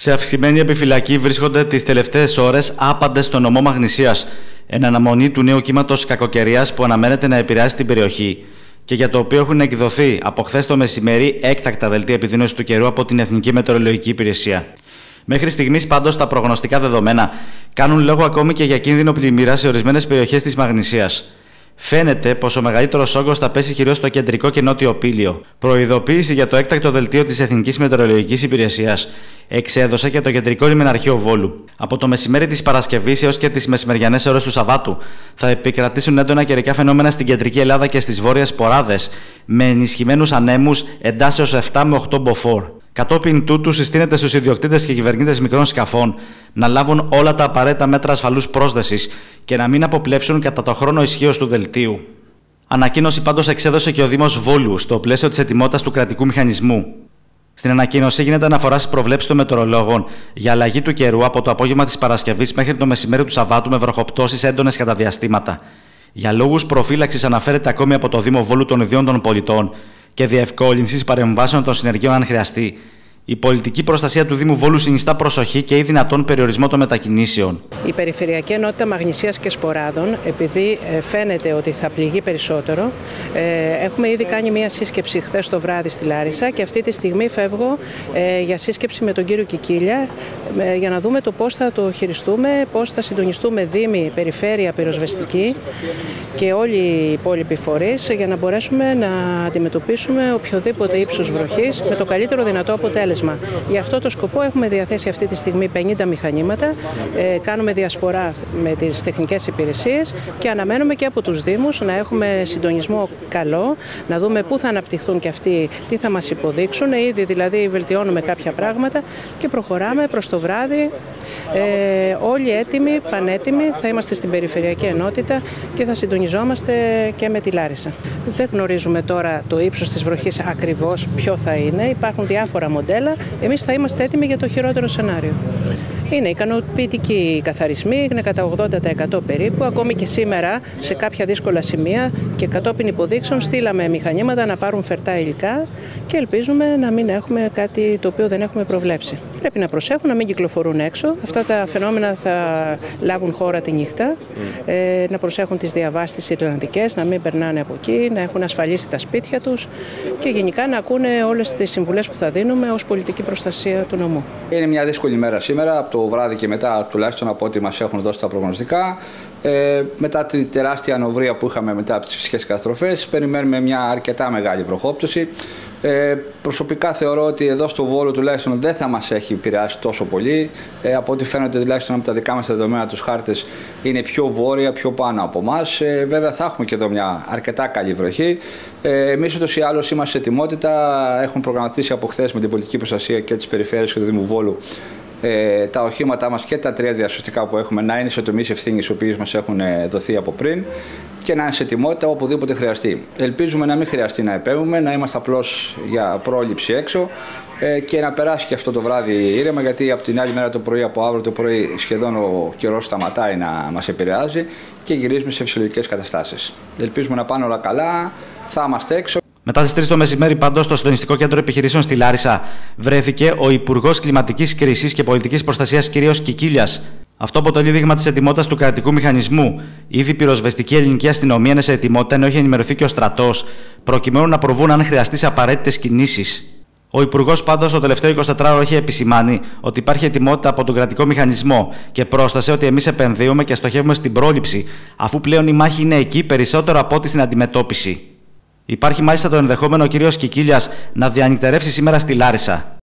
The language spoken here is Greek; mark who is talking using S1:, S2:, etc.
S1: Σε αυξημένη επιφυλακή βρίσκονται τις τελευταίες ώρες άπαντες στο νομό Μαγνησίας, εν αναμονή του νέου κύματος κακοκαιρίας που αναμένεται να επηρεάσει την περιοχή και για το οποίο έχουν εκδοθεί από χθες το μεσημέρι έκτακτα δελτία επιδείνωσης του καιρού από την Εθνική Μετεωρολογική Υπηρεσία. Μέχρι στιγμής, πάντως, τα προγνωστικά δεδομένα κάνουν λόγο ακόμη και για κίνδυνο πλημμύρας σε ορισμένες περιοχές της Μαγνησίας. Φαίνεται πως ο μεγαλύτερος όγκος θα πέσει κυρίως στο κεντρικό και νότιο πύλιο. Προειδοποίηση για το έκτακτο δελτίο της Εθνικής Μετεωρολογικής Υπηρεσίας εξέδωσε και το κεντρικό λιμεναρχείο Βόλου. Από το μεσημέρι της Παρασκευής έως και τις μεσημεριανές ώρες του Σαββάτου θα επικρατήσουν έντονα καιρικά φαινόμενα στην κεντρική Ελλάδα και στις βόρειες Ποράδες με ενισχυμένους ανέμους εντάσεω 7 με 8 μποφόρ. Κατόπιν τούτου, συστήνεται στους ιδιοκτήτες και κυβερνήτες μικρών σκαφών να λάβουν όλα τα απαραίτητα μέτρα ασφαλούς πρόσδεσης και να μην αποπλέψουν κατά το χρόνο ισχύως του δελτίου. Ανακοίνωση πάντως εξέδωσε και ο Δήμος Βόλου στο πλαίσιο της ετοιμότητας του κρατικού μηχανισμού. Στην ανακοίνωση γίνεται αναφορά στις προβλέψεις των μετεωρολόγων για αλλαγή του καιρού από το απόγευμα της Παρασκευής μέχρι το μεσημέρι του Σαββάτου με βροχοπτώσεις έντονες κατά διαστήματα. Για λόγους προφύλαξης αναφέρεται ακόμη από το Δήμο Βόλου των Ιδίων των Πολιτών και διευκόλυνσης παρεμβάσεων των συνεργείων αν χρειαστεί. Η πολιτική προστασία του Δήμου Βόλου συνιστά προσοχή και ή δυνατόν περιορισμό των μετακινήσεων.
S2: Η Περιφερειακή Ενότητα Μαγνησίας και Σποράδων, επειδή ε, φαίνεται ότι θα πληγεί περισσότερο, ε, έχουμε ήδη κάνει μία σύσκεψη χθες το βράδυ στη Λάρισα και αυτή τη στιγμή φεύγω ε, για σύσκεψη με τον κύριο Κικίλια για να δούμε το πώς θα το χειριστούμε, πώς θα συντονιστούμε Δήμη, Περιφέρεια, Πυροσβεστική και όλοι οι υπόλοιποι φορείς για να μπορέσουμε να αντιμετωπίσουμε οποιοδήποτε ύψος βροχής με το καλύτερο δυνατό αποτέλεσμα. Γι' αυτό το σκοπό έχουμε διαθέσει αυτή τη στιγμή 50 μηχανήματα, ε, κάνουμε διασπορά με τις τεχνικές υπηρεσίες και αναμένουμε και από τους Δήμους να έχουμε συντονισμό καλό, να δούμε πού θα αναπτυχθούν και αυτοί, τι θα μας υποδείξουν. Ήδη δηλαδή βελτιώνουμε κάποια πράγματα και προχωράμε προς το βράδυ ε, όλοι έτοιμοι, πανέτοιμοι, θα είμαστε στην Περιφερειακή Ενότητα και θα συντονιζόμαστε και με τη Λάρισα. Δεν γνωρίζουμε τώρα το ύψος της βροχής ακριβώς ποιο θα είναι. Υπάρχουν διάφορα μοντέλα. Εμείς θα είμαστε έτοιμοι για το χειρότερο σενάριο. Είναι ικανοποιητικοί οι καθαρισμοί, είναι κατά 80% περίπου. Ακόμη και σήμερα σε κάποια δύσκολα σημεία και κατόπιν υποδείξεων στείλαμε μηχανήματα να πάρουν φερτά υλικά και ελπίζουμε να μην έχουμε κάτι το οποίο δεν έχουμε προβλέψει. Πρέπει να προσέχουν να μην κυκλοφορούν έξω. Αυτά τα φαινόμενα θα λάβουν χώρα τη νύχτα. Ε, να προσέχουν τις διαβάσεις Ιρλανδικές, να μην περνάνε από εκεί, να έχουν ασφαλίσει τα σπίτια τους και γενικά να ακούνε όλες τις συμβουλές που θα δίνουμε ως πολιτική προστασία του νομού.
S3: Είναι μια δύσκολη μέρα σήμερα το βράδυ και μετά, τουλάχιστον από ό,τι μας έχουν δώσει τα προγνωστικά. Ε, μετά τη τεράστια ανοβρία που είχαμε μετά από τις φυσικές καταστροφές, περιμένουμε μια αρκετά μεγάλη βροχόπτωση. Ε, προσωπικά θεωρώ ότι εδώ στο Βόλο τουλάχιστον δεν θα μας έχει επηρεάσει τόσο πολύ. Ε, από ό,τι φαίνεται τουλάχιστον από τα δικά μας δεδομένα τους χάρτες είναι πιο βόρεια, πιο πάνω από εμάς. Ε, βέβαια θα έχουμε και εδώ μια αρκετά καλή βροχή. Ε, Εμείς ούτως ή άλλως είμαστε σε ετοιμότητα. Έχουν προγραμματίσει από χθες με την πολιτική προστασία και τη περιφέρεια και του Δήμου Βόλου ε, τα οχήματά μας και τα τρία διασωστικά που έχουμε να είναι σε τομείς ευθύνης οι οποίες μας έχουν ε, δοθεί από πριν και να είναι σε ετοιμότητα οπουδήποτε χρειαστεί. Ελπίζουμε να μην χρειαστεί να επέμβουμε, να είμαστε απλώς για πρόληψη έξω ε, και να περάσει και αυτό το βράδυ ήρεμα γιατί από την άλλη μέρα το πρωί, από αύριο το πρωί σχεδόν ο καιρός σταματάει να μας επηρεάζει και γυρίζουμε σε φυσιολογικές καταστάσεις. Ελπίζουμε να πάνε όλα καλά, θα είμαστε έξω.
S1: Μετά τι 3 το μεσημέρι, πάντως, στο Συντονιστικό Κέντρο Επιχειρήσεων στη Λάρισα βρέθηκε ο Υπουργός Κλιματικής Κρίσης και Πολιτικής Προστασίας κ. Κικίλιας. Αυτό αποτελεί δείγμα της ετοιμότητας του κρατικού μηχανισμού. Ήδη η πυροσβεστική ελληνική αστυνομία είναι σε ετοιμότητα, ενώ έχει ενημερωθεί και ο στρατός, προκειμένου να προβούν αν χρειαστεί σε απαραίτητες κινήσεις. Ο Υπουργός, πάντως, το τελευταίο 24ωρο έχει επισημάνει ότι υπάρχει ετοιμότητα από τον κρατικό μηχανισμό και πρόστασε ότι εμείς επενδύουμε και στοχεύουμε στην πρόληψη, αφού πλέον η μάχη είναι εκεί περισσότερο από ό,τι στην αντιμετώπιση. Υπάρχει μάλιστα το ενδεχόμενο ο κ. Κικίλιας να διανυκτερεύσει σήμερα στη Λάρισα.